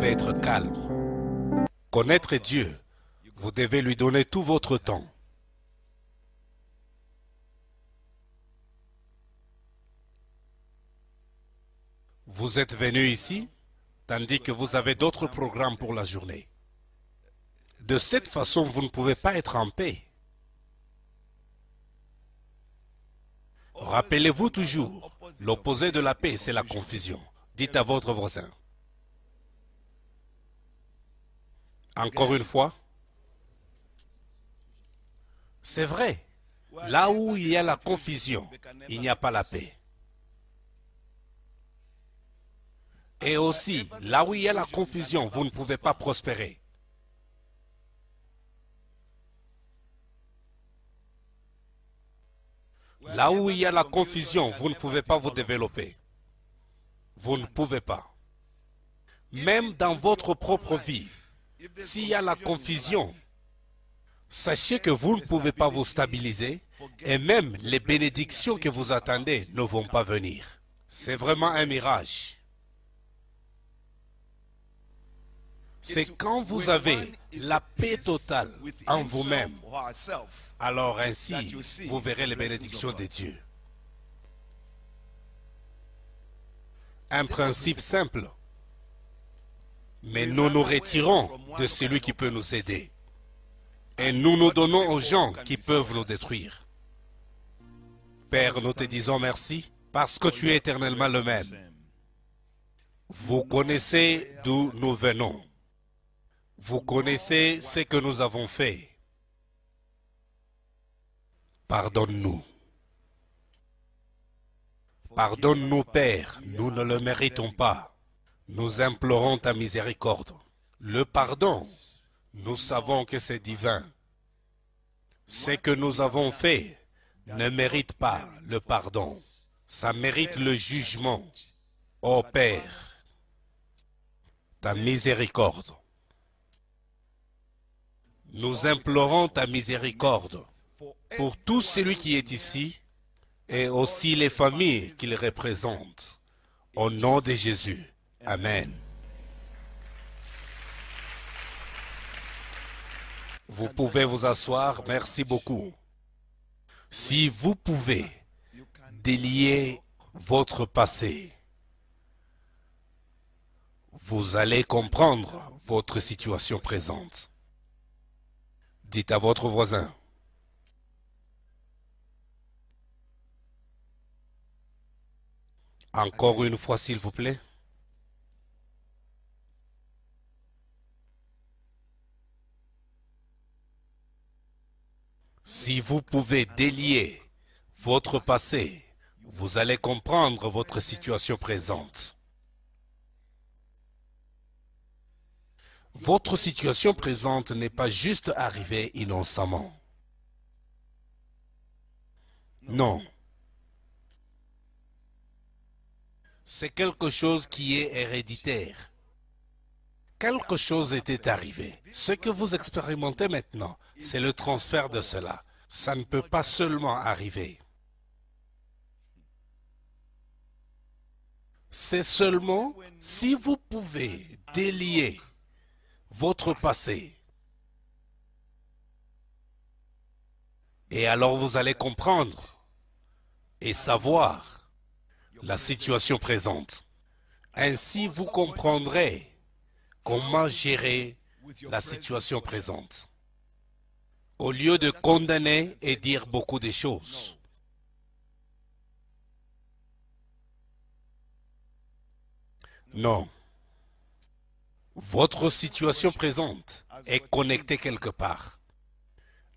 devez être calme. Connaître Dieu, vous devez lui donner tout votre temps. Vous êtes venu ici, tandis que vous avez d'autres programmes pour la journée. De cette façon, vous ne pouvez pas être en paix. Rappelez-vous toujours, l'opposé de la paix, c'est la confusion. Dites à votre voisin. Encore une fois, c'est vrai. Là où il y a la confusion, il n'y a pas la paix. Et aussi, là où il y a la confusion, vous ne pouvez pas prospérer. Là où il y a la confusion, vous ne pouvez pas vous développer. Vous ne pouvez pas. Même dans votre propre vie, s'il y a la confusion, sachez que vous ne pouvez pas vous stabiliser et même les bénédictions que vous attendez ne vont pas venir. C'est vraiment un mirage. C'est quand vous avez la paix totale en vous-même, alors ainsi vous verrez les bénédictions de Dieu. Un principe simple. Mais nous nous retirons de celui qui peut nous aider. Et nous nous donnons aux gens qui peuvent nous détruire. Père, nous te disons merci parce que tu es éternellement le même. Vous connaissez d'où nous venons. Vous connaissez ce que nous avons fait. Pardonne-nous. Pardonne-nous, Père, nous ne le méritons pas. Nous implorons ta miséricorde. Le pardon, nous savons que c'est divin. Ce que nous avons fait ne mérite pas le pardon. Ça mérite le jugement. Ô Père, ta miséricorde. Nous implorons ta miséricorde pour tout celui qui est ici et aussi les familles qu'il représente. Au nom de Jésus. Amen. Vous pouvez vous asseoir. Merci beaucoup. Si vous pouvez délier votre passé, vous allez comprendre votre situation présente. Dites à votre voisin, Encore une fois, s'il vous plaît. Si vous pouvez délier votre passé, vous allez comprendre votre situation présente. Votre situation présente n'est pas juste arrivée innocemment. Non. C'est quelque chose qui est héréditaire. Quelque chose était arrivé. Ce que vous expérimentez maintenant, c'est le transfert de cela. Ça ne peut pas seulement arriver. C'est seulement si vous pouvez délier votre passé. Et alors vous allez comprendre et savoir la situation présente. Ainsi vous comprendrez comment gérer la situation présente. Au lieu de condamner et dire beaucoup de choses. Non. Votre situation présente est connectée quelque part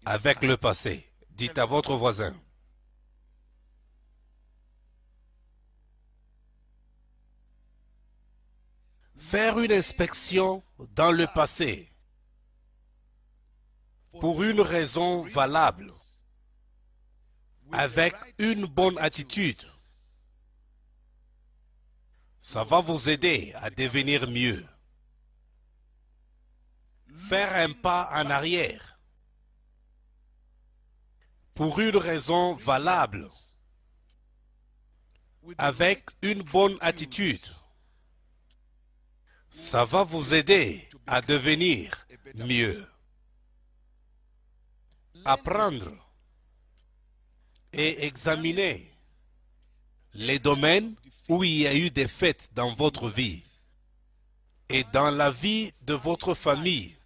avec le passé. Dites à votre voisin. Faire une inspection dans le passé pour une raison valable, avec une bonne attitude, ça va vous aider à devenir mieux. Faire un pas en arrière pour une raison valable, avec une bonne attitude, Ça va vous aider à devenir mieux. Apprendre et examiner les domaines où il y a eu des fêtes dans votre vie et dans la vie de votre famille.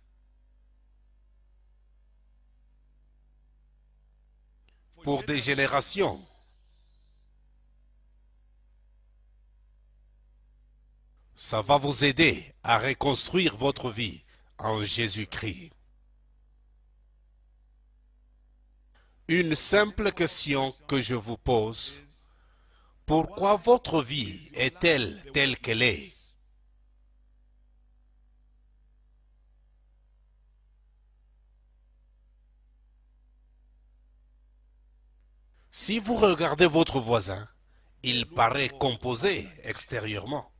Pour des générations. Ça va vous aider à reconstruire votre vie en Jésus-Christ. Une simple question que je vous pose. Pourquoi votre vie est-elle telle qu'elle est? Si vous regardez votre voisin, il paraît composé extérieurement.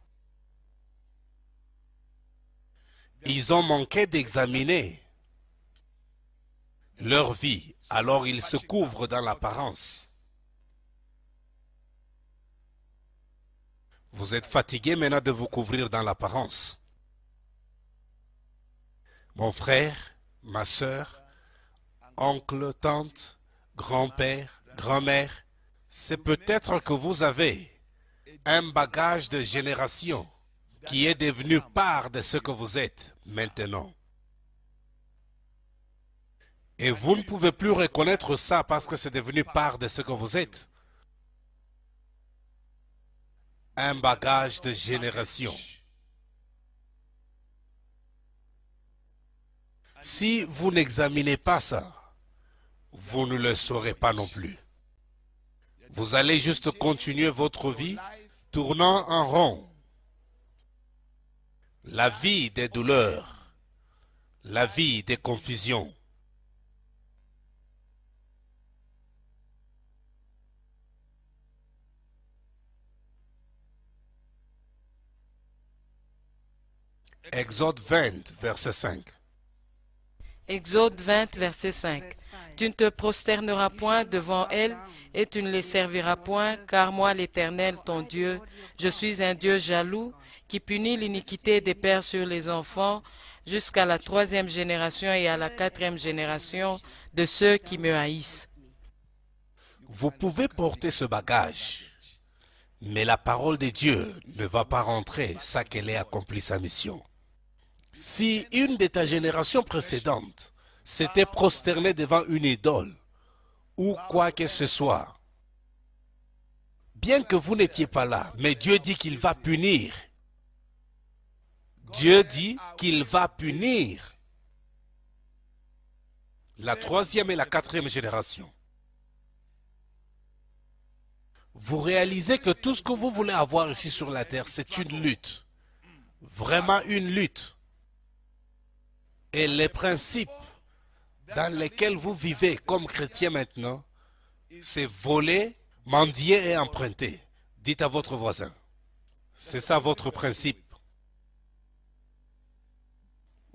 Ils ont manqué d'examiner leur vie, alors ils se couvrent dans l'apparence. Vous êtes fatigué maintenant de vous couvrir dans l'apparence. Mon frère, ma soeur, oncle, tante, grand-père, grand-mère, c'est peut-être que vous avez un bagage de génération qui est devenu part de ce que vous êtes maintenant. Et vous ne pouvez plus reconnaître ça parce que c'est devenu part de ce que vous êtes. Un bagage de génération. Si vous n'examinez pas ça, vous ne le saurez pas non plus. Vous allez juste continuer votre vie tournant en rond. La vie des douleurs, la vie des confusions. Exode 20, verset 5. Exode 20, verset 5. Tu ne te prosterneras point devant elles et tu ne les serviras point, car moi, l'Éternel, ton Dieu, je suis un Dieu jaloux qui punit l'iniquité des pères sur les enfants jusqu'à la troisième génération et à la quatrième génération de ceux qui me haïssent. Vous pouvez porter ce bagage, mais la parole de Dieu ne va pas rentrer sans qu'elle ait accompli sa mission. Si une de ta génération précédente s'était prosternée devant une idole ou quoi que ce soit, bien que vous n'étiez pas là, mais Dieu dit qu'il va punir. Dieu dit qu'il va punir la troisième et la quatrième génération. Vous réalisez que tout ce que vous voulez avoir ici sur la terre, c'est une lutte. Vraiment une lutte et les principes dans lesquels vous vivez comme chrétien maintenant, c'est voler, mendier et emprunter. Dites à votre voisin. C'est ça votre principe.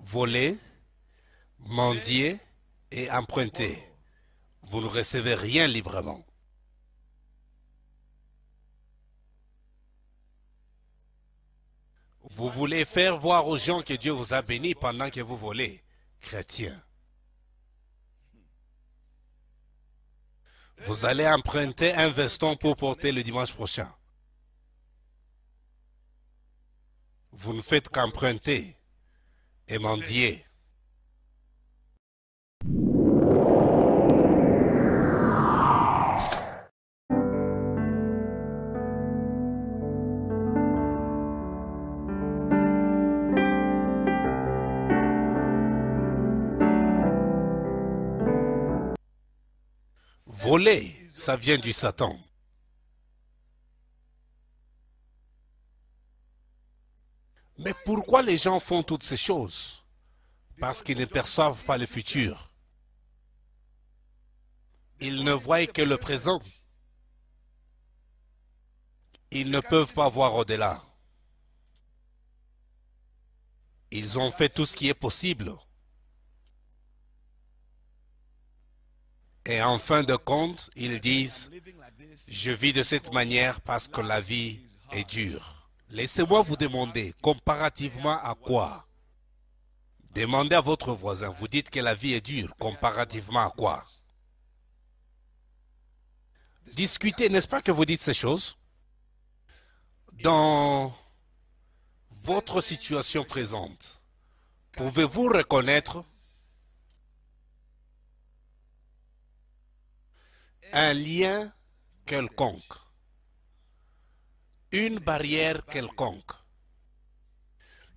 Voler, mendier et emprunter. Vous ne recevez rien librement. Vous voulez faire voir aux gens que Dieu vous a béni pendant que vous volez, chrétien. Vous allez emprunter un veston pour porter le dimanche prochain. Vous ne faites qu'emprunter et mendier. Voler, ça vient du Satan. Mais pourquoi les gens font toutes ces choses? Parce qu'ils ne perçoivent pas le futur. Ils ne voient que le présent. Ils ne peuvent pas voir au-delà. Ils ont fait tout ce qui est possible. Et en fin de compte, ils disent, je vis de cette manière parce que la vie est dure. Laissez-moi vous demander, comparativement à quoi? Demandez à votre voisin, vous dites que la vie est dure, comparativement à quoi? Discutez, n'est-ce pas que vous dites ces choses? Dans votre situation présente, pouvez-vous reconnaître un lien quelconque, une barrière quelconque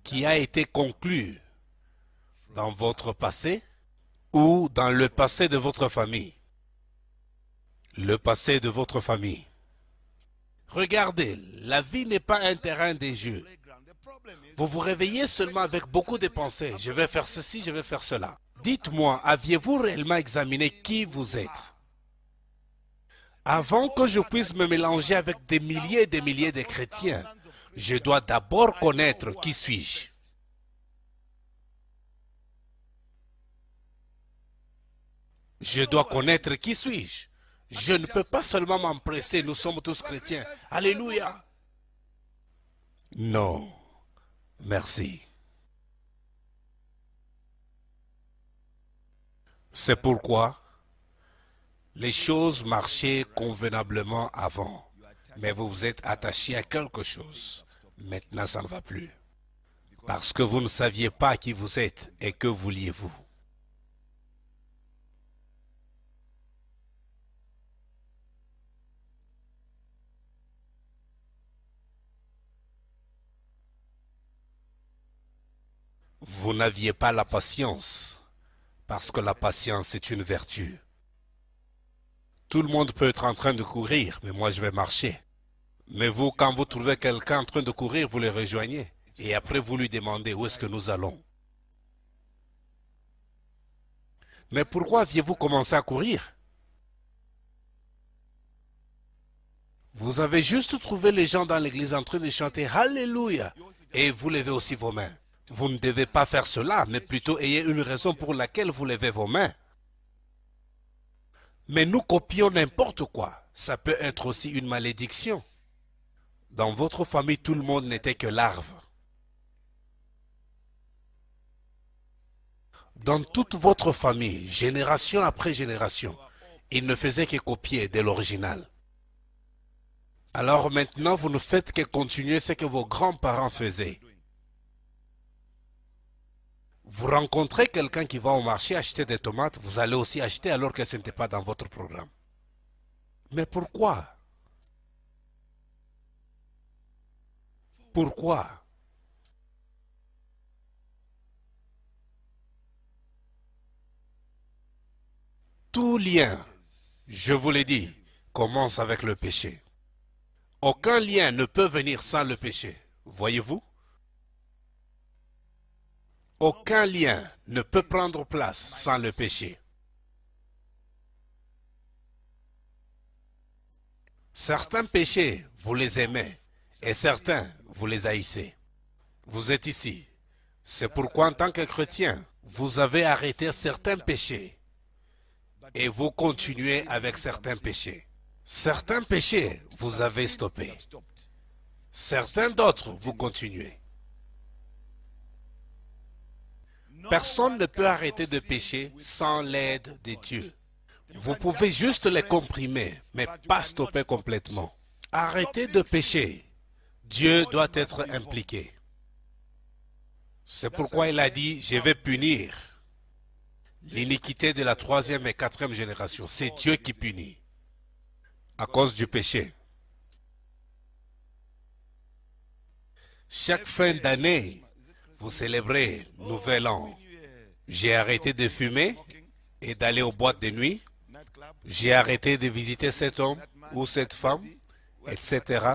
qui a été conclue dans votre passé ou dans le passé de votre famille. Le passé de votre famille. Regardez, la vie n'est pas un terrain des jeux. Vous vous réveillez seulement avec beaucoup de pensées. Je vais faire ceci, je vais faire cela. Dites-moi, aviez-vous réellement examiné qui vous êtes? Avant que je puisse me mélanger avec des milliers et des milliers de chrétiens, je dois d'abord connaître qui suis-je. Je dois connaître qui suis-je. Je ne peux pas seulement m'empresser, nous sommes tous chrétiens. Alléluia. Non, merci. C'est pourquoi les choses marchaient convenablement avant, mais vous vous êtes attaché à quelque chose. Maintenant, ça ne va plus. Parce que vous ne saviez pas qui vous êtes et que vouliez-vous. Vous n'aviez pas la patience, parce que la patience est une vertu. Tout le monde peut être en train de courir, mais moi je vais marcher. Mais vous, quand vous trouvez quelqu'un en train de courir, vous le rejoignez. Et après, vous lui demandez où est-ce que nous allons. Mais pourquoi aviez-vous commencé à courir? Vous avez juste trouvé les gens dans l'église en train de chanter Alléluia et vous levez aussi vos mains. Vous ne devez pas faire cela, mais plutôt ayez une raison pour laquelle vous levez vos mains. Mais nous copions n'importe quoi. Ça peut être aussi une malédiction. Dans votre famille, tout le monde n'était que larve. Dans toute votre famille, génération après génération, il ne faisait que copier de l'original. Alors maintenant, vous ne faites que continuer ce que vos grands-parents faisaient. Vous rencontrez quelqu'un qui va au marché acheter des tomates, vous allez aussi acheter alors que ce n'était pas dans votre programme. Mais pourquoi? Pourquoi? Tout lien, je vous l'ai dit, commence avec le péché. Aucun lien ne peut venir sans le péché. Voyez-vous? Aucun lien ne peut prendre place sans le péché. Certains péchés, vous les aimez, et certains, vous les haïssez. Vous êtes ici. C'est pourquoi en tant que chrétien, vous avez arrêté certains péchés et vous continuez avec certains péchés. Certains péchés, vous avez stoppé. Certains d'autres, vous continuez. Personne ne peut arrêter de pécher sans l'aide de Dieu. Vous pouvez juste les comprimer, mais pas stopper complètement. Arrêtez de pécher. Dieu doit être impliqué. C'est pourquoi il a dit, je vais punir l'iniquité de la troisième et quatrième génération. C'est Dieu qui punit à cause du péché. Chaque fin d'année, vous célébrez Nouvel An. J'ai arrêté de fumer et d'aller aux boîtes de nuit. J'ai arrêté de visiter cet homme ou cette femme, etc.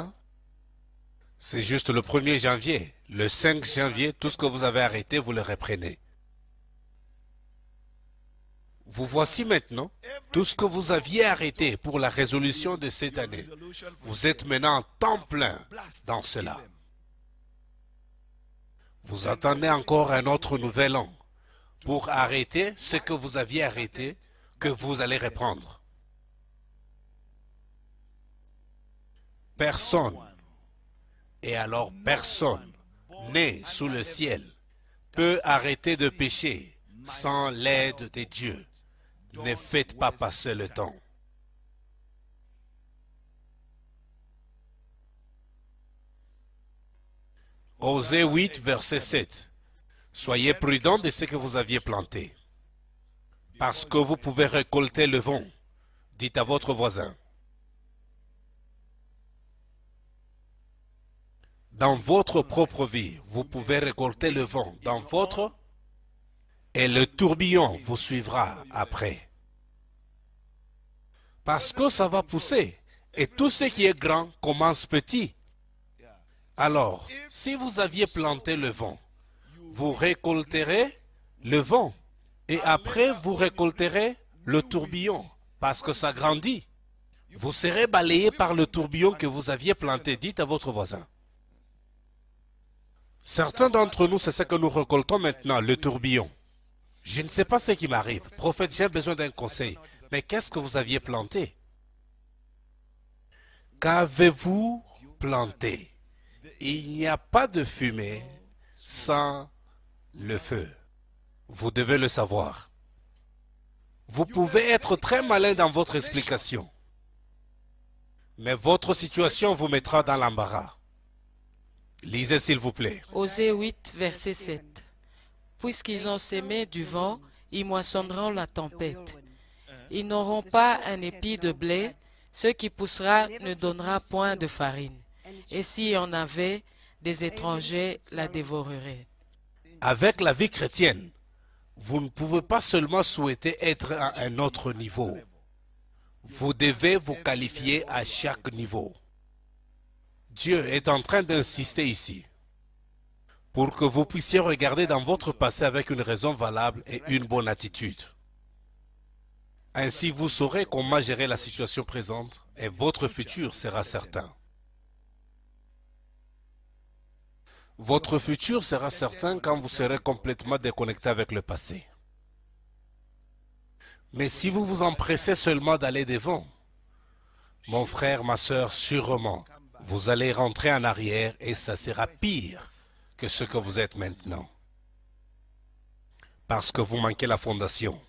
C'est juste le 1er janvier. Le 5 janvier, tout ce que vous avez arrêté, vous le reprenez. Vous voici maintenant tout ce que vous aviez arrêté pour la résolution de cette année. Vous êtes maintenant en temps plein dans cela. Vous attendez encore un autre nouvel an pour arrêter ce que vous aviez arrêté, que vous allez reprendre. Personne Et alors personne, né sous le ciel, peut arrêter de pécher sans l'aide des dieux. Ne faites pas passer le temps. Osée 8, verset 7. Soyez prudents de ce que vous aviez planté, parce que vous pouvez récolter le vent. Dites à votre voisin. Dans votre propre vie, vous pouvez récolter le vent. Dans votre... Et le tourbillon vous suivra après. Parce que ça va pousser. Et tout ce qui est grand commence petit. Alors, si vous aviez planté le vent, vous récolterez le vent. Et après, vous récolterez le tourbillon, parce que ça grandit. Vous serez balayé par le tourbillon que vous aviez planté. Dites à votre voisin. Certains d'entre nous, c'est ce que nous récoltons maintenant, le tourbillon. Je ne sais pas ce qui m'arrive. Prophète, j'ai besoin d'un conseil. Mais qu'est-ce que vous aviez planté? Qu'avez-vous planté? Il n'y a pas de fumée sans le feu. Vous devez le savoir. Vous pouvez être très malin dans votre explication, mais votre situation vous mettra dans l'embarras. Lisez s'il vous plaît. Osée 8, verset 7. Puisqu'ils ont sémé du vent, ils moissonneront la tempête. Ils n'auront pas un épi de blé, ce qui poussera ne donnera point de farine. Et s'il y en avait, des étrangers la dévoreraient. Avec la vie chrétienne, vous ne pouvez pas seulement souhaiter être à un autre niveau. Vous devez vous qualifier à chaque niveau. Dieu est en train d'insister ici pour que vous puissiez regarder dans votre passé avec une raison valable et une bonne attitude. Ainsi, vous saurez comment gérer la situation présente et votre futur sera certain. Votre futur sera certain quand vous serez complètement déconnecté avec le passé. Mais si vous vous empressez seulement d'aller devant, mon frère, ma soeur, sûrement, vous allez rentrer en arrière et ça sera pire que ce que vous êtes maintenant. Parce que vous manquez la fondation.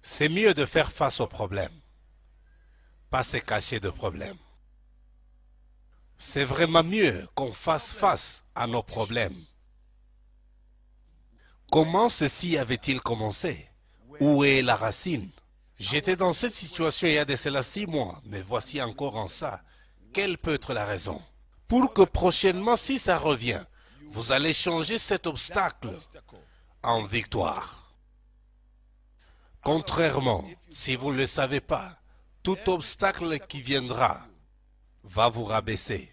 C'est mieux de faire face aux problèmes, pas se cacher de problèmes. C'est vraiment mieux qu'on fasse face à nos problèmes. Comment ceci avait-il commencé? Où est la racine? J'étais dans cette situation il y a de cela six mois, mais voici encore en ça. Quelle peut être la raison? Pour que prochainement, si ça revient, vous allez changer cet obstacle en victoire. Contrairement, si vous ne le savez pas, tout obstacle qui viendra va vous rabaisser.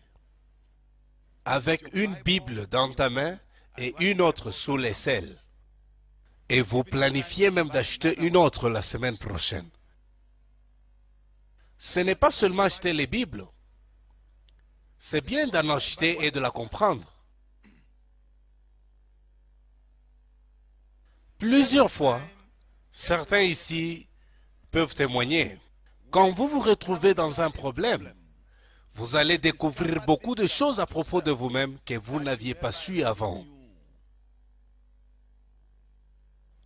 Avec une Bible dans ta main et une autre sous l'aisselle, et vous planifiez même d'acheter une autre la semaine prochaine. Ce n'est pas seulement acheter les Bibles. C'est bien d'en acheter et de la comprendre. Plusieurs fois, certains ici peuvent témoigner. Quand vous vous retrouvez dans un problème, vous allez découvrir beaucoup de choses à propos de vous-même que vous n'aviez pas su avant.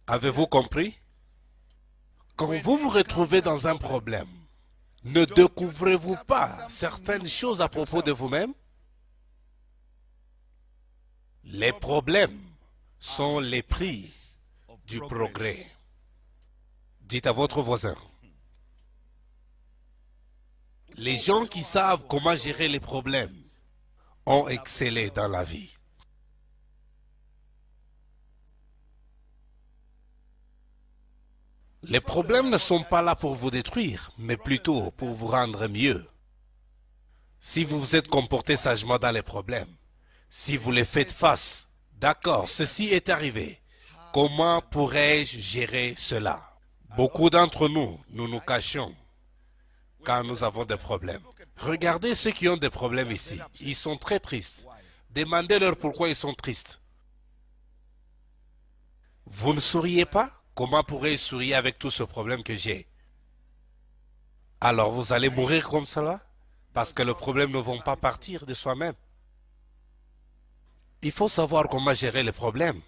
Avez-vous compris? Quand vous vous retrouvez dans un problème, ne découvrez-vous pas certaines choses à propos de vous-même? Les problèmes sont les prix du progrès. Dites à votre voisin. Les gens qui savent comment gérer les problèmes ont excellé dans la vie. Les problèmes ne sont pas là pour vous détruire, mais plutôt pour vous rendre mieux. Si vous vous êtes comporté sagement dans les problèmes, si vous les faites face, d'accord, ceci est arrivé. Comment pourrais-je gérer cela? Beaucoup d'entre nous, nous nous cachons quand nous avons des problèmes. Regardez ceux qui ont des problèmes ici. Ils sont très tristes. Demandez-leur pourquoi ils sont tristes. Vous ne souriez pas? Comment pourrais-je sourire avec tout ce problème que j'ai? Alors vous allez mourir comme cela? Parce que le problème ne va pas partir de soi-même. Il faut savoir comment gérer les problèmes.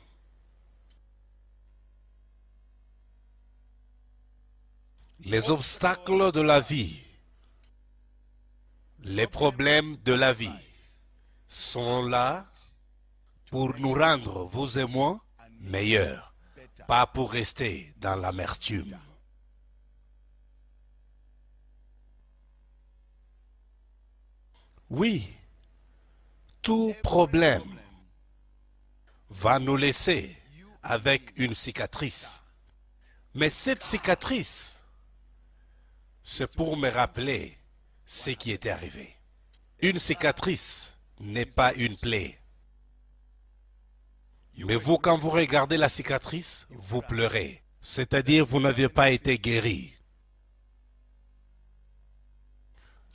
Les obstacles de la vie, les problèmes de la vie sont là pour nous rendre, vous et moi, meilleurs, pas pour rester dans l'amertume. Oui, tout problème va nous laisser avec une cicatrice. Mais cette cicatrice, c'est pour me rappeler ce qui était arrivé. Une cicatrice n'est pas une plaie. Mais vous, quand vous regardez la cicatrice, vous pleurez. C'est-à-dire, vous n'avez pas été guéri.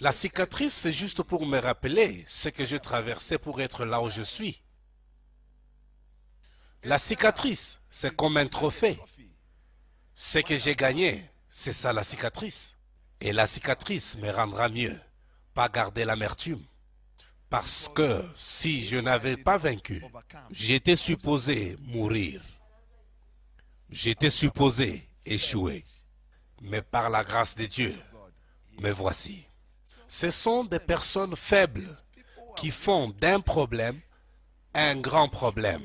La cicatrice, c'est juste pour me rappeler ce que je traversais pour être là où je suis. La cicatrice, c'est comme un trophée. Ce que j'ai gagné, c'est ça la cicatrice. Et la cicatrice me rendra mieux. Pas garder l'amertume. Parce que si je n'avais pas vaincu, j'étais supposé mourir. J'étais supposé échouer. Mais par la grâce de Dieu, me voici. Ce sont des personnes faibles qui font d'un problème un grand problème.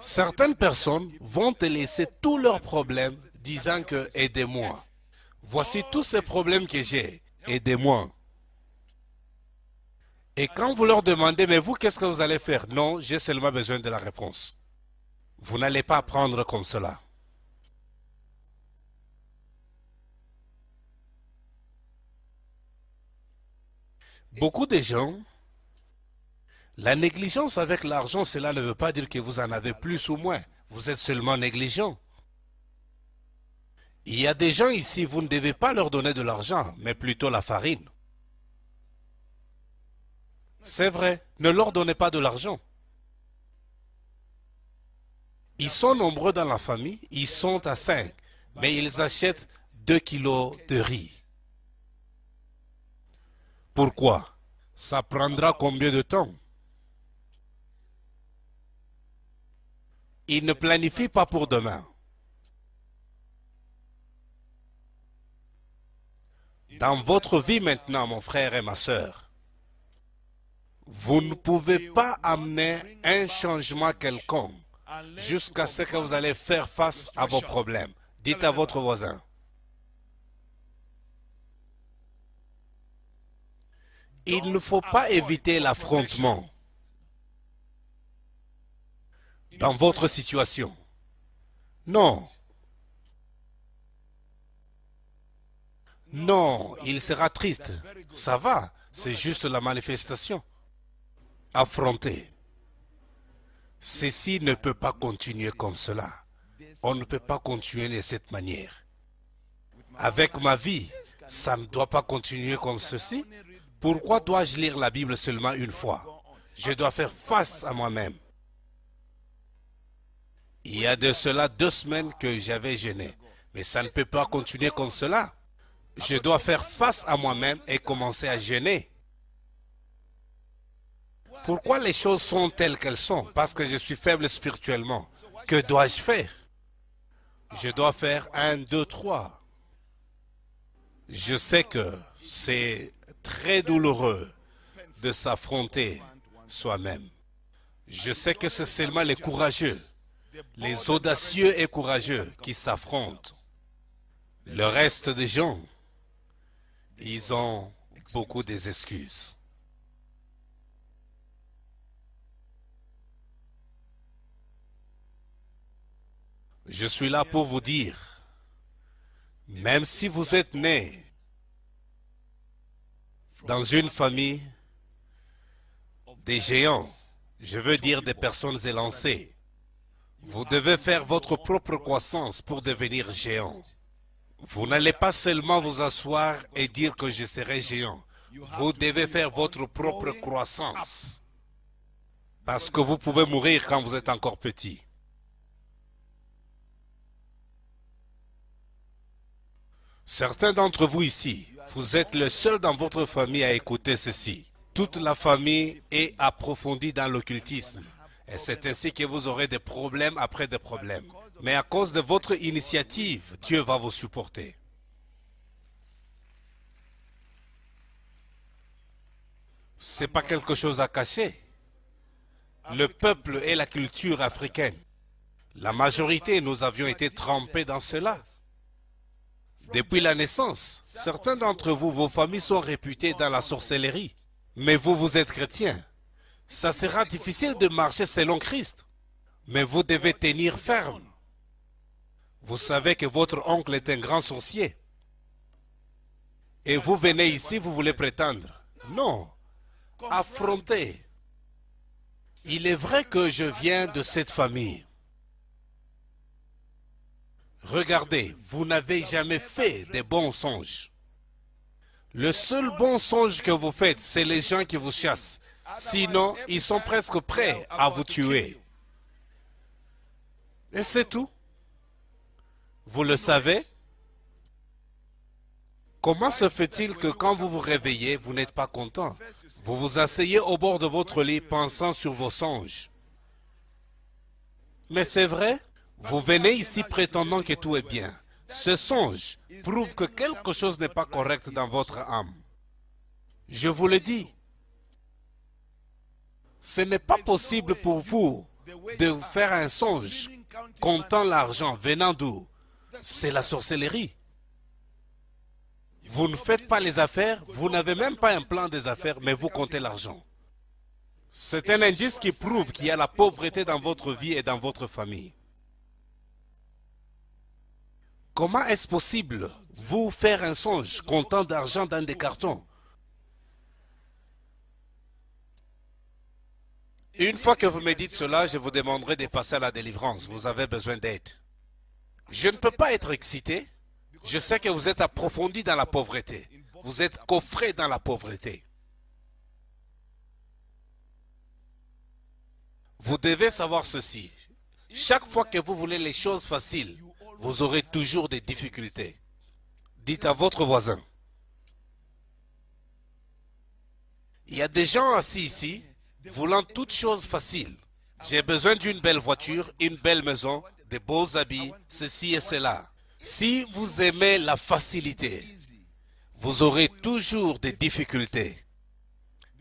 Certaines personnes vont te laisser tous leurs problèmes disant que aidez-moi. Voici tous ces problèmes que j'ai. Aidez-moi. Et quand vous leur demandez, mais vous, qu'est-ce que vous allez faire? Non, j'ai seulement besoin de la réponse. Vous n'allez pas prendre comme cela. Beaucoup de gens la négligence avec l'argent, cela ne veut pas dire que vous en avez plus ou moins. Vous êtes seulement négligent. Il y a des gens ici, vous ne devez pas leur donner de l'argent, mais plutôt la farine. C'est vrai, ne leur donnez pas de l'argent. Ils sont nombreux dans la famille, ils sont à 5, mais ils achètent 2 kilos de riz. Pourquoi? Ça prendra combien de temps? Il ne planifie pas pour demain. Dans votre vie maintenant, mon frère et ma soeur, vous ne pouvez pas amener un changement quelconque jusqu'à ce que vous allez faire face à vos problèmes. Dites à votre voisin. Il ne faut pas éviter l'affrontement. dans votre situation. Non. Non, il sera triste. Ça va, c'est juste la manifestation. Affronter. Ceci ne peut pas continuer comme cela. On ne peut pas continuer de cette manière. Avec ma vie, ça ne doit pas continuer comme ceci. Pourquoi dois-je lire la Bible seulement une fois? Je dois faire face à moi-même. Il y a de cela deux semaines que j'avais jeûné. Mais ça ne peut pas continuer comme cela. Je dois faire face à moi-même et commencer à jeûner. Pourquoi les choses sont telles qu'elles sont? Parce que je suis faible spirituellement. Que dois-je faire? Je dois faire un, deux, trois. Je sais que c'est très douloureux de s'affronter soi-même. Je sais que c'est seulement les courageux les audacieux et courageux qui s'affrontent. Le reste des gens, ils ont beaucoup d'excuses. Je suis là pour vous dire, même si vous êtes né dans une famille des géants, je veux dire des personnes élancées, vous devez faire votre propre croissance pour devenir géant. Vous n'allez pas seulement vous asseoir et dire que je serai géant. Vous devez faire votre propre croissance. Parce que vous pouvez mourir quand vous êtes encore petit. Certains d'entre vous ici, vous êtes le seul dans votre famille à écouter ceci. Toute la famille est approfondie dans l'occultisme. Et c'est ainsi que vous aurez des problèmes après des problèmes. Mais à cause de votre initiative, Dieu va vous supporter. C'est pas quelque chose à cacher. Le peuple et la culture africaine. La majorité, nous avions été trempés dans cela. Depuis la naissance, certains d'entre vous, vos familles sont réputées dans la sorcellerie. Mais vous, vous êtes chrétien. Ça sera difficile de marcher selon Christ. Mais vous devez tenir ferme. Vous savez que votre oncle est un grand sorcier. Et vous venez ici, vous voulez prétendre. Non. Affrontez. Il est vrai que je viens de cette famille. Regardez, vous n'avez jamais fait de bons songes. Le seul bon songe que vous faites, c'est les gens qui vous chassent. Sinon, ils sont presque prêts à vous tuer. Et c'est tout. Vous le savez? Comment se fait-il que quand vous vous réveillez, vous n'êtes pas content? Vous vous asseyez au bord de votre lit pensant sur vos songes. Mais c'est vrai, vous venez ici prétendant que tout est bien. Ce songe prouve que quelque chose n'est pas correct dans votre âme. Je vous le dis. Ce n'est pas possible pour vous de faire un songe comptant l'argent venant d'où? C'est la sorcellerie. Vous ne faites pas les affaires, vous n'avez même pas un plan des affaires, mais vous comptez l'argent. C'est un indice qui prouve qu'il y a la pauvreté dans votre vie et dans votre famille. Comment est-ce possible, vous faire un songe comptant d'argent dans des cartons? Une fois que vous me dites cela, je vous demanderai de passer à la délivrance. Vous avez besoin d'aide. Je ne peux pas être excité. Je sais que vous êtes approfondi dans la pauvreté. Vous êtes coffré dans la pauvreté. Vous devez savoir ceci. Chaque fois que vous voulez les choses faciles, vous aurez toujours des difficultés. Dites à votre voisin. Il y a des gens assis ici voulant toutes choses faciles. J'ai besoin d'une belle voiture, une belle maison, de beaux habits, ceci et cela. Si vous aimez la facilité, vous aurez toujours des difficultés.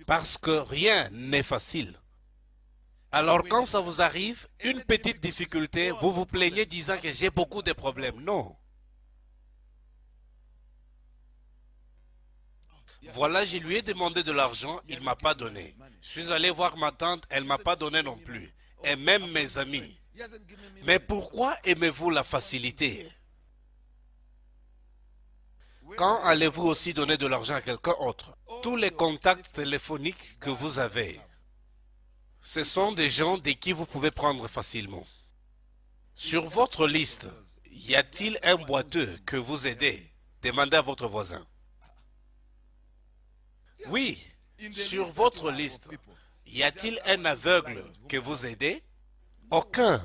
Parce que rien n'est facile. Alors quand ça vous arrive, une petite difficulté, vous vous plaignez disant que j'ai beaucoup de problèmes. Non. Voilà, je lui ai demandé de l'argent, il ne m'a pas donné. Je suis allé voir ma tante, elle ne m'a pas donné non plus. Et même mes amis. Mais pourquoi aimez-vous la facilité? Quand allez-vous aussi donner de l'argent à quelqu'un autre? Tous les contacts téléphoniques que vous avez, ce sont des gens de qui vous pouvez prendre facilement. Sur votre liste, y a-t-il un boiteux que vous aidez? Demandez à votre voisin. Oui, sur votre liste, y a-t-il un aveugle que vous aidez? Aucun.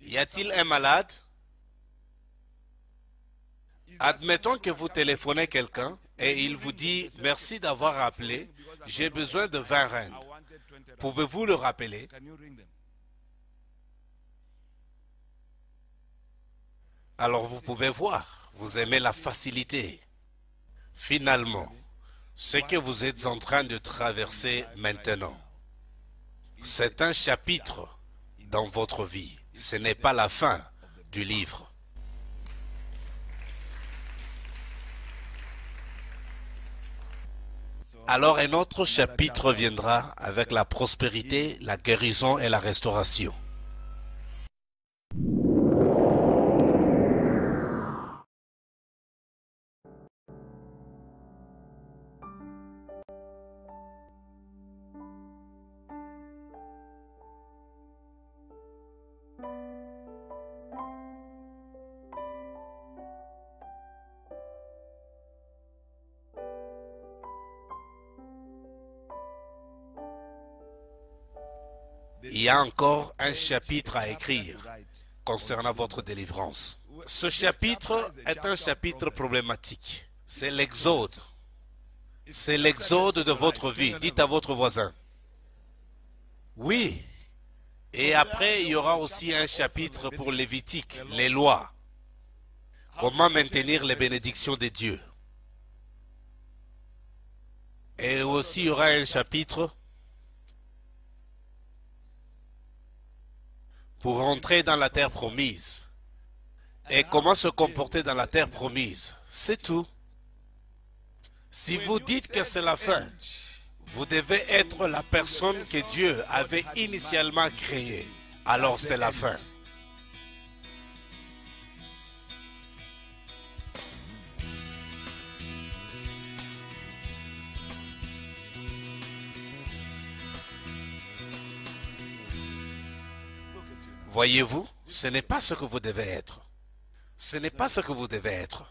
Y a-t-il un malade? Admettons que vous téléphonez quelqu'un et il vous dit merci d'avoir appelé, j'ai besoin de 20 rentes. Pouvez-vous le rappeler? Alors vous pouvez voir, vous aimez la facilité. Finalement, ce que vous êtes en train de traverser maintenant, c'est un chapitre dans votre vie. Ce n'est pas la fin du livre. Alors un autre chapitre viendra avec la prospérité, la guérison et la restauration. Il y a encore un chapitre à écrire concernant votre délivrance. Ce chapitre est un chapitre problématique. C'est l'exode. C'est l'exode de votre vie. Dites à votre voisin. Oui. Et après, il y aura aussi un chapitre pour Lévitique, les lois. Comment maintenir les bénédictions de Dieu. Et aussi, il y aura un chapitre pour entrer dans la terre promise. Et comment se comporter dans la terre promise? C'est tout. Si vous dites que c'est la fin, vous devez être la personne que Dieu avait initialement créée. Alors c'est la fin. Voyez-vous, ce n'est pas ce que vous devez être. Ce n'est pas ce que vous devez être.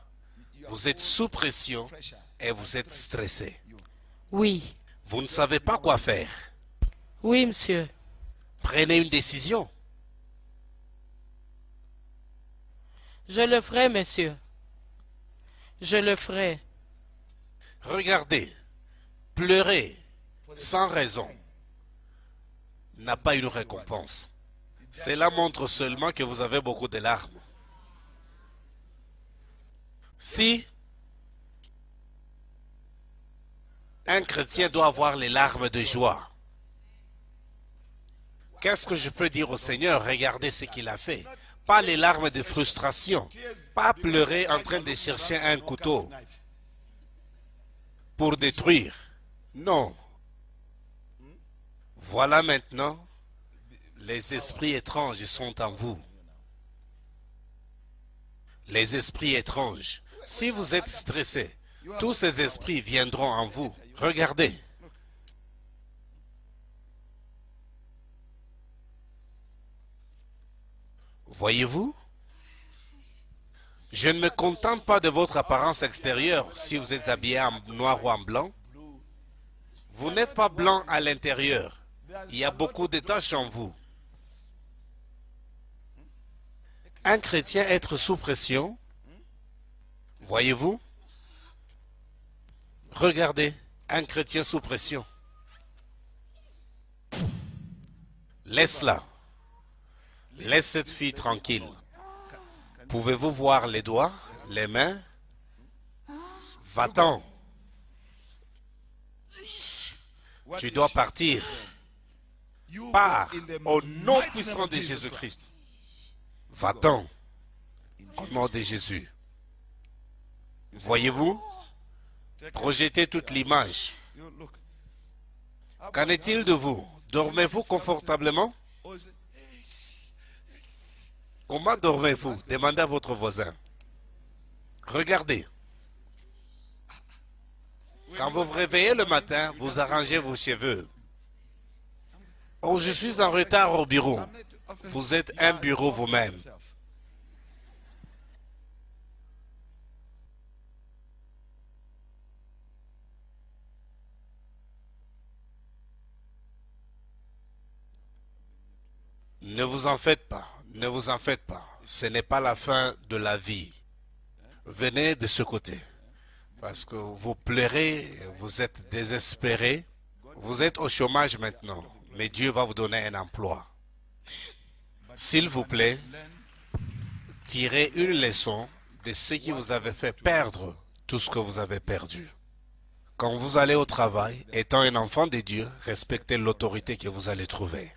Vous êtes sous pression et vous êtes stressé. Oui. Vous ne savez pas quoi faire. Oui, monsieur. Prenez une décision. Je le ferai, monsieur. Je le ferai. Regardez, pleurer sans raison n'a pas une récompense. Cela montre seulement que vous avez beaucoup de larmes. Si un chrétien doit avoir les larmes de joie, qu'est-ce que je peux dire au Seigneur? Regardez ce qu'il a fait. Pas les larmes de frustration, pas pleurer en train de chercher un couteau pour détruire. Non. Voilà maintenant les esprits étranges sont en vous. Les esprits étranges. Si vous êtes stressé, tous ces esprits viendront en vous. Regardez. Voyez-vous? Je ne me contente pas de votre apparence extérieure si vous êtes habillé en noir ou en blanc. Vous n'êtes pas blanc à l'intérieur. Il y a beaucoup de taches en vous. Un chrétien être sous pression, voyez-vous Regardez, un chrétien sous pression. Laisse-la. Laisse cette fille tranquille. Pouvez-vous voir les doigts, les mains? Va-t'en. Tu dois partir. Pars au nom puissant de Jésus-Christ. Va-t'en au nom de Jésus. Voyez-vous? Projetez toute l'image. Qu'en est-il de vous? Dormez-vous confortablement? Comment dormez-vous? Demandez à votre voisin. Regardez. Quand vous vous réveillez le matin, vous arrangez vos cheveux. Oh, je suis en retard au bureau. Vous êtes un bureau vous-même. Ne vous en faites pas, ne vous en faites pas. Ce n'est pas la fin de la vie. Venez de ce côté. Parce que vous pleurez, vous êtes désespéré. Vous êtes au chômage maintenant, mais Dieu va vous donner un emploi. S'il vous plaît, tirez une leçon de ce qui vous avait fait perdre tout ce que vous avez perdu. Quand vous allez au travail, étant un enfant de Dieu, respectez l'autorité que vous allez trouver.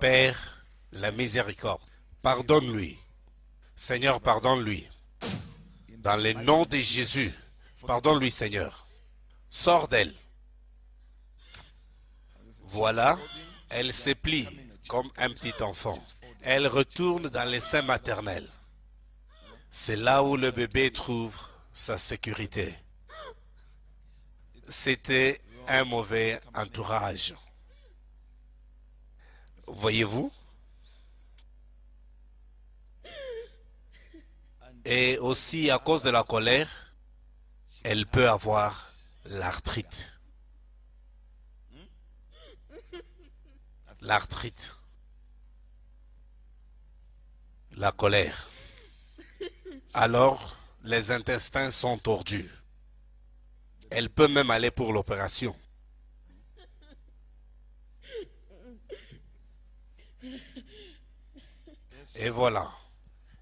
Père, la miséricorde, pardonne-lui. Seigneur, pardonne-lui. Dans le nom de Jésus, pardonne-lui, Seigneur. Sors d'elle. Voilà, elle se plie comme un petit enfant. Elle retourne dans les seins maternels. C'est là où le bébé trouve sa sécurité. C'était un mauvais entourage. Voyez-vous? Et aussi à cause de la colère, elle peut avoir l'arthrite. L'arthrite, la colère. Alors, les intestins sont tordus. Elle peut même aller pour l'opération. Et voilà.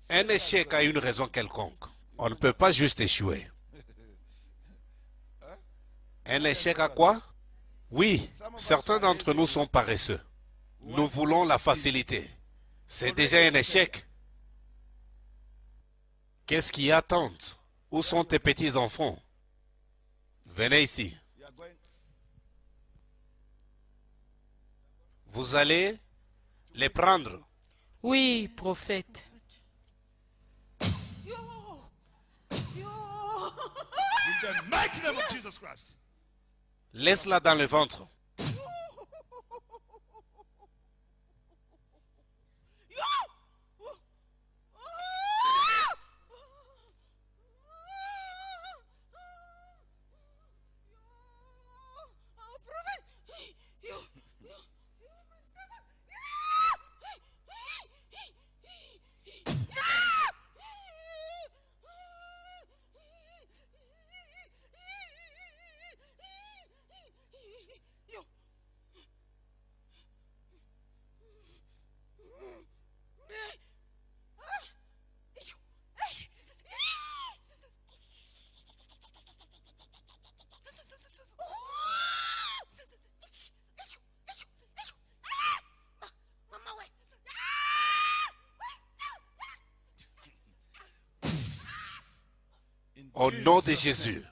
Un échec a une raison quelconque. On ne peut pas juste échouer. Un échec à quoi? Oui, certains d'entre nous sont paresseux. Nous voulons la facilité. C'est déjà un échec. Qu'est-ce qui attend Où sont tes petits-enfants? Venez ici. Vous allez les prendre? Oui, prophète. In the mighty name of Jesus Christ. Laisse-la dans le ventre. Au nom de Jésus.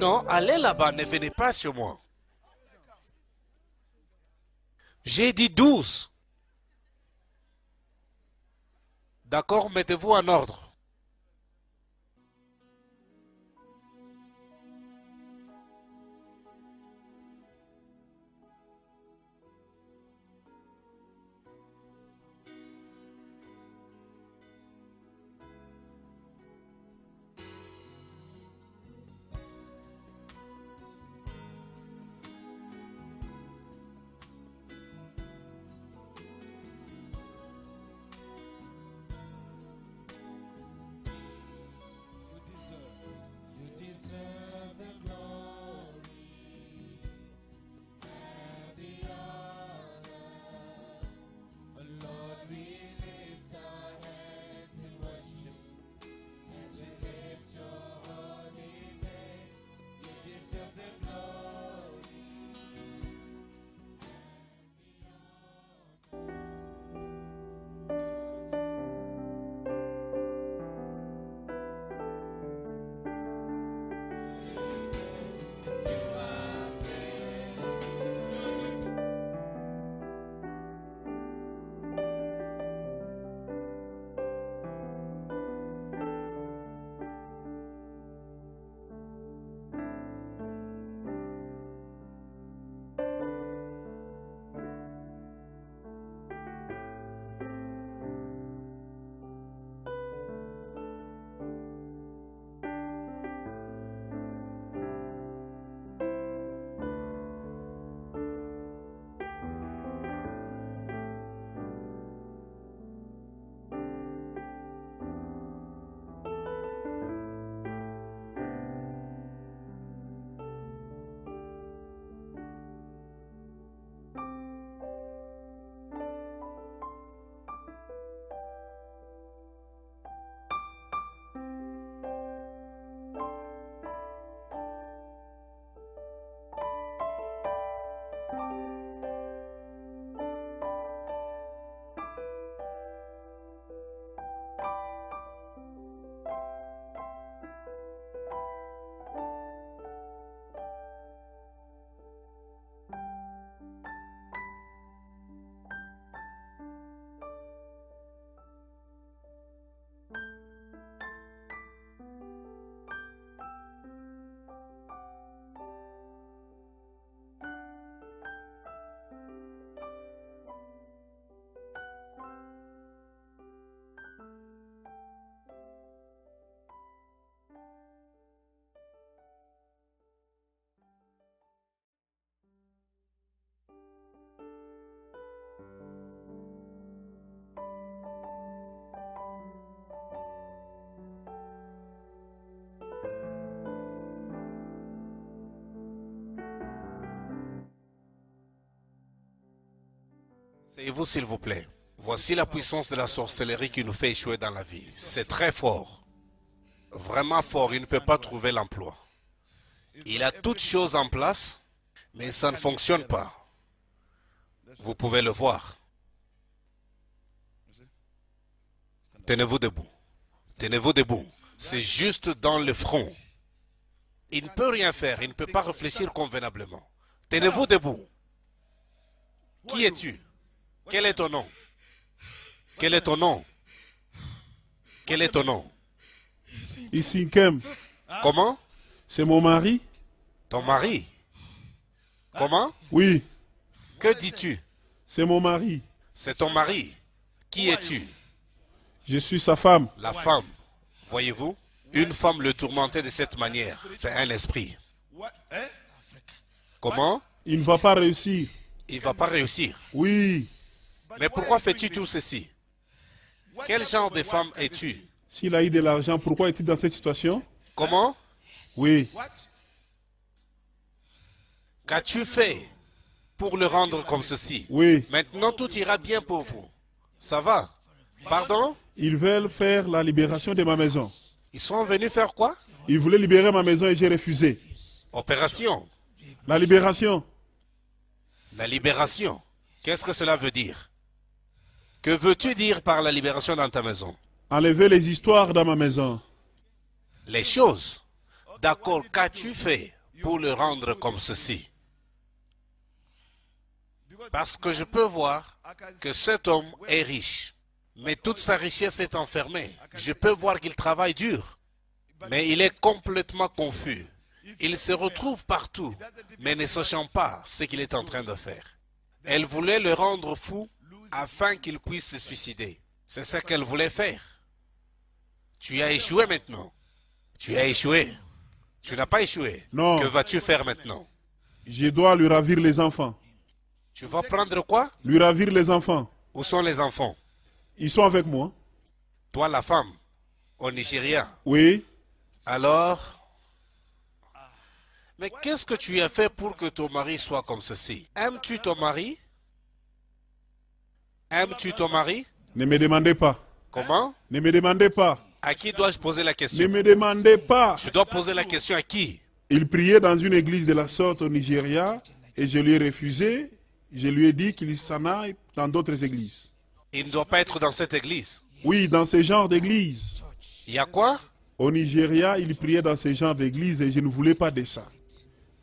Non, allez là-bas, ne venez pas sur moi. J'ai dit douze. D'accord, mettez-vous en ordre. Asseyez-vous s'il vous plaît. Voici la puissance de la sorcellerie qui nous fait échouer dans la vie. C'est très fort. Vraiment fort. Il ne peut pas trouver l'emploi. Il a toutes choses en place, mais ça ne fonctionne pas. Vous pouvez le voir. Tenez-vous debout. Tenez-vous debout. C'est juste dans le front. Il ne peut rien faire. Il ne peut pas réfléchir convenablement. Tenez-vous debout. Qui es-tu? Quel est ton nom? Quel est ton nom? Quel est ton nom? Ici, Kem, Comment? C'est mon mari Ton mari? Comment? Oui, Que dis-tu? C'est mon mari. C'est ton mari. Qui es-tu? Je suis sa femme. La femme. Voyez-vous Une femme le tourmenter de cette manière, c'est un esprit. Comment? Il ne va pas réussir. Il va pas réussir. Oui, Mais pourquoi fais-tu tout ceci? Quel genre de femme es-tu? S'il a eu de l'argent, pourquoi est-il dans cette situation? Comment? Oui? Qu'as-tu fait pour le rendre comme ceci? Oui. Maintenant, tout ira bien pour vous. Ça va? Pardon? Ils veulent faire la libération de ma maison. Ils sont venus faire quoi? Ils voulaient libérer ma maison et j'ai refusé. Opération. La libération, La libération. Qu'est-ce que cela veut dire? Que veux-tu dire par la libération dans ta maison? Enlever les histoires dans ma maison. Les choses. D'accord, qu'as-tu fait pour le rendre comme ceci? Parce que je peux voir que cet homme est riche, mais toute sa richesse est enfermée. Je peux voir qu'il travaille dur, mais il est complètement confus. Il se retrouve partout, mais ne sachant pas ce qu'il est en train de faire. Elle voulait le rendre fou afin qu'il puisse se suicider. C'est ce qu'elle voulait faire. Tu as échoué maintenant. Tu as échoué. Tu n'as pas échoué. Non. Que vas-tu faire maintenant? Je dois lui ravir les enfants. Tu vas prendre quoi? Lui ravir les enfants. Où sont les enfants? Ils sont avec moi. Toi, la femme, au Nigeria. Oui. Alors? Mais qu'est-ce que tu as fait pour que ton mari soit comme ceci? Aimes-tu ton mari? Aimes-tu ton mari? Ne me demandez pas. Comment? Ne me demandez pas. À qui dois-je poser la Ne question me demandez pas. Je dois poser la question à qui? Il priait dans une église de la sorte au Nigeria et je lui ai refusé. Je lui ai dit qu'il s'en aille dans d'autres églises. Il ne doit pas être dans cette église. Oui, dans ce genre d'église. Il y a quoi? Au Nigeria, il priait dans ce genre d'église et je ne voulais pas de ça.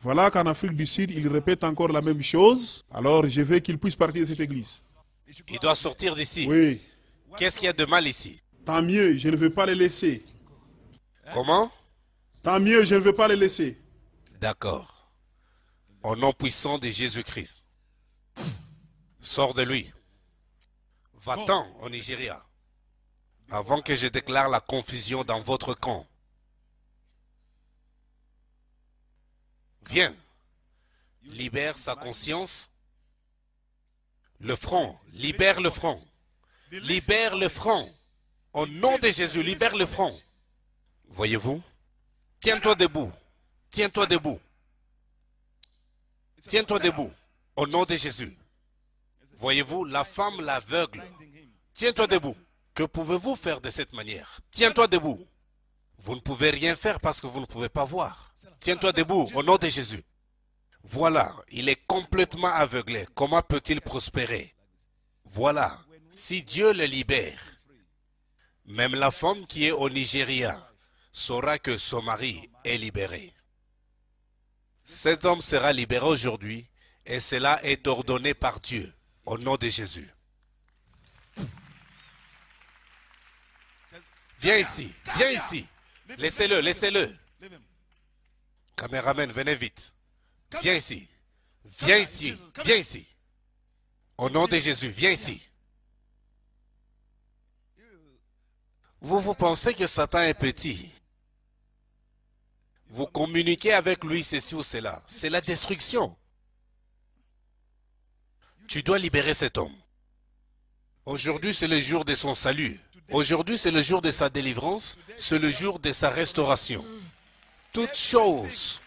Voilà qu'en Afrique du Sud, il répète encore la même chose. Alors je veux qu'il puisse partir de cette église. Il doit sortir d'ici. Oui. Qu'est-ce qu'il y a de mal ici? Tant mieux, je ne veux pas le laisser. Comment? Tant mieux, je ne veux pas le laisser. D'accord. Au nom puissant de Jésus-Christ. Sors de lui. Va-t'en au Nigeria. Avant que je déclare la confusion dans votre camp. Viens. Libère sa conscience. Le front. Libère le front. Libère le front. Au nom de Jésus, libère le front. Voyez-vous? Tiens-toi debout. Tiens-toi debout. Tiens-toi debout. Au nom de Jésus. Voyez-vous, la femme l'aveugle. Tiens-toi debout. Que pouvez-vous faire de cette manière? Tiens-toi debout. Vous ne pouvez rien faire parce que vous ne pouvez pas voir. Tiens-toi debout au nom de Jésus. Voilà, il est complètement aveuglé. Comment peut-il prospérer? Voilà, si Dieu le libère, même la femme qui est au Nigeria saura que son mari est libéré. Cet homme sera libéré aujourd'hui et cela est ordonné par Dieu au nom de Jésus. Viens ici, viens ici. Laissez-le, laissez-le. Caméraman, venez vite. Viens ici. Viens ici, viens ici. Au nom de Jésus, viens ici. Vous vous pensez que Satan est petit. Vous communiquez avec lui ceci ou cela. C'est la destruction. Tu dois libérer cet homme. Aujourd'hui, c'est le jour de son salut. Aujourd'hui, c'est le jour de sa délivrance. C'est le jour de sa restauration. Toute chose,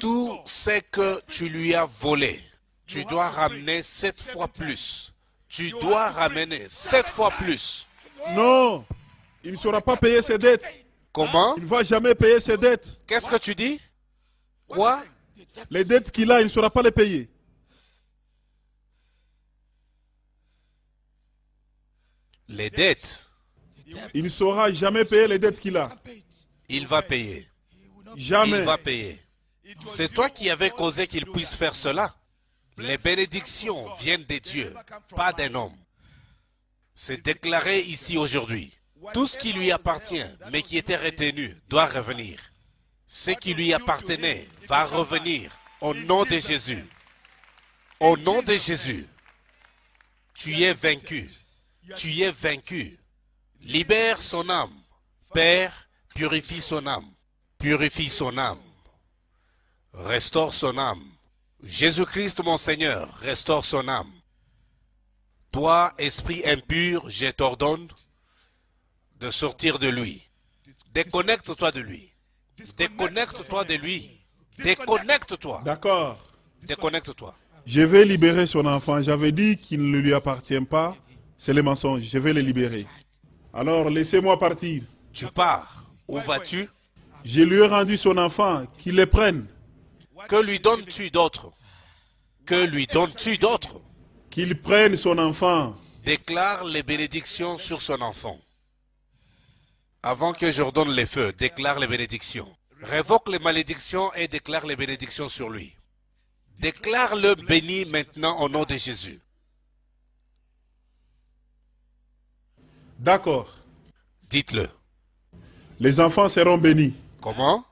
tout ce que tu lui as volé, tu dois ramener sept fois plus. Tu dois ramener sept fois plus. Non, il ne saura pas payer ses dettes. Comment? Il ne va jamais payer ses dettes. Qu'est-ce que tu dis? Quoi? Les dettes qu'il a, il ne saura pas les payer. Les dettes, Il ne saura jamais payer les dettes qu'il a. il va payer. Il Jamais. va payer. C'est toi qui avais causé qu'il puisse faire cela. Les bénédictions viennent de Dieu, pas d'un homme. C'est déclaré ici aujourd'hui. Tout ce qui lui appartient, mais qui était retenu, doit revenir. Ce qui lui appartenait va revenir au nom de Jésus. Au nom de Jésus. Tu es vaincu. Tu es vaincu. Libère son âme. Père, purifie son âme. Purifie son âme. Restaure son âme. Jésus-Christ, mon Seigneur, restaure son âme. Toi, esprit impur, je t'ordonne de sortir de lui. Déconnecte-toi de lui. Déconnecte-toi de lui. Déconnecte-toi. D'accord. Déconnecte-toi. Je vais libérer son enfant. J'avais dit qu'il ne lui appartient pas. C'est le mensonge. Je vais le libérer. Alors, laissez-moi partir. Tu pars. Où vas-tu? Je lui ai rendu son enfant. Qu'il le prenne. Que lui donnes-tu d'autre? Que lui donnes-tu d'autre? Qu'il prenne son enfant. Déclare les bénédictions sur son enfant. Avant que j'ordonne les feux, déclare les bénédictions. Révoque les malédictions et déclare les bénédictions sur lui. Déclare-le béni maintenant au nom de Jésus. D'accord. Dites-le. Les enfants seront bénis. Comment?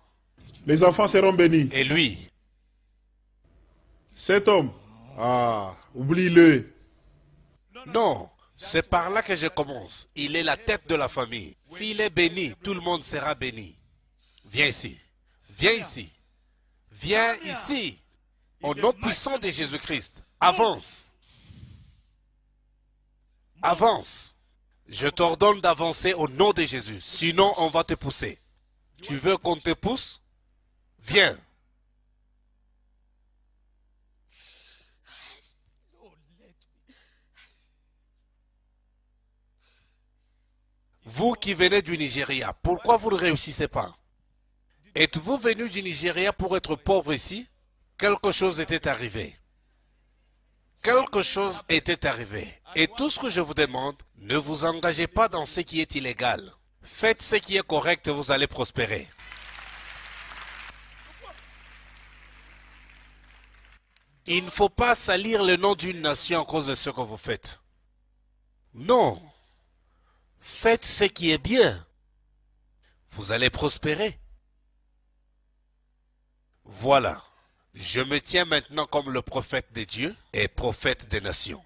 Les enfants seront bénis. Et lui? Cet homme, ah, oublie-le. Non, c'est par là que je commence. Il est la tête de la famille. S'il est béni, tout le monde sera béni. Viens ici. Viens ici. Viens ici. Au nom puissant de Jésus-Christ. Avance. Avance. Je t'ordonne d'avancer au nom de Jésus. Sinon, on va te pousser. Tu veux qu'on te pousse? Viens. Vous qui venez du Nigeria, pourquoi vous ne réussissez pas? Êtes-vous venu du Nigeria pour être pauvre ici? Quelque chose était arrivé. Quelque chose était arrivé. Et tout ce que je vous demande, ne vous engagez pas dans ce qui est illégal. Faites ce qui est correct vous allez prospérer. Il ne faut pas salir le nom d'une nation à cause de ce que vous faites. Non. Faites ce qui est bien. Vous allez prospérer. Voilà. Je me tiens maintenant comme le prophète des dieux et prophète des nations.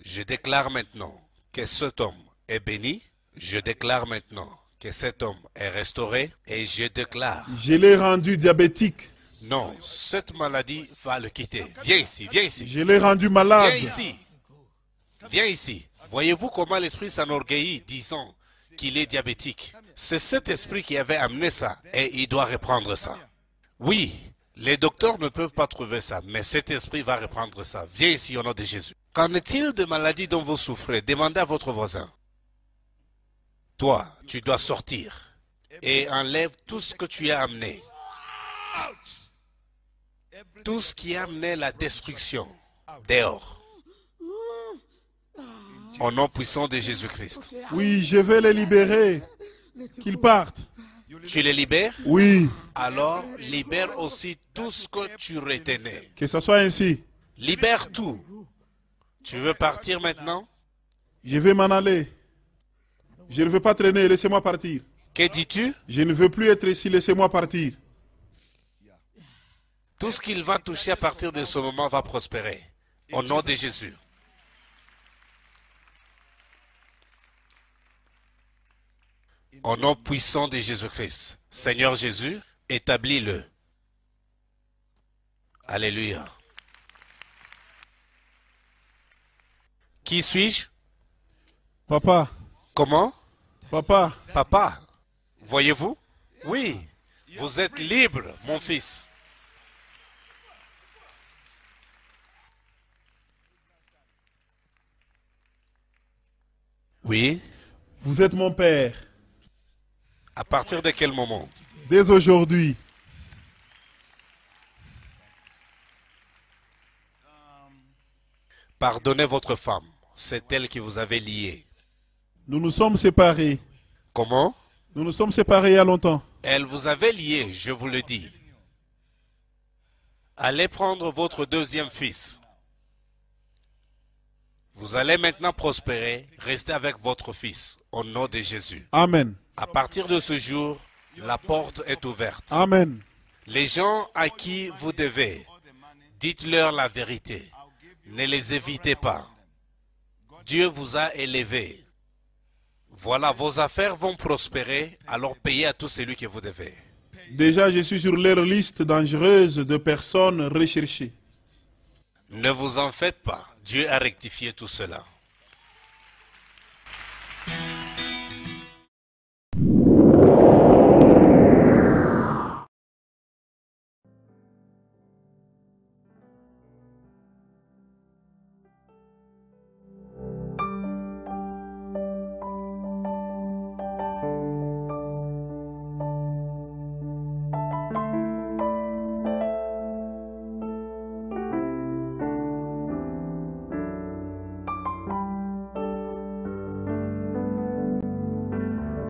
Je déclare maintenant que cet homme est béni. Je déclare maintenant que cet homme est restauré. Et je déclare, Je l'ai rendu diabétique. non, cette maladie va le quitter. Viens ici, viens ici. Je l'ai rendu malade. Viens ici. Viens ici. Voyez-vous comment l'esprit s'enorgueillit disant qu'il est diabétique? C'est cet esprit qui avait amené ça et il doit reprendre ça. Oui, les docteurs ne peuvent pas trouver ça, mais cet esprit va reprendre ça. Viens ici au nom de Jésus. Qu'en est-il de maladies dont vous souffrez? Demandez à votre voisin. Toi, tu dois sortir et enlève tout ce que tu as amené. Tout ce qui a amené la destruction dehors. Au nom puissant de Jésus-Christ. Oui, je vais les libérer. Qu'ils partent. Tu les libères? Oui, Alors libère aussi tout ce que tu retenais. que ce soit ainsi. Libère tout. Tu veux partir maintenant? Je vais m'en aller. Je ne veux pas traîner, laissez-moi partir. Que dis-tu? Je ne veux plus être ici, laissez-moi partir. Tout ce qu'il va toucher à partir de ce moment va prospérer. Au nom de Jésus. Au nom puissant de Jésus-Christ. Seigneur Jésus, établis-le. Alléluia. Qui suis-je? Papa, Comment? Papa, Papa, voyez-vous? Oui, vous êtes libre, mon fils. Oui, vous êtes mon père. à partir de quel moment? Dès aujourd'hui, Pardonnez votre femme, c'est elle qui vous avait lié. Nous nous sommes séparés. Comment? Nous nous sommes séparés il y a longtemps. Elle vous avait lié, je vous le dis. Allez prendre votre deuxième fils. Vous allez maintenant prospérer, restez avec votre fils, au nom de Jésus. Amen. À partir de ce jour, la porte est ouverte. Amen. Les gens à qui vous devez, dites-leur la vérité. Ne les évitez pas. Dieu vous a élevé. Voilà, vos affaires vont prospérer, alors payez à tout celui que vous devez. Déjà, je suis sur leur liste dangereuse de personnes recherchées. Ne vous en faites pas. Dieu a rectifié tout cela.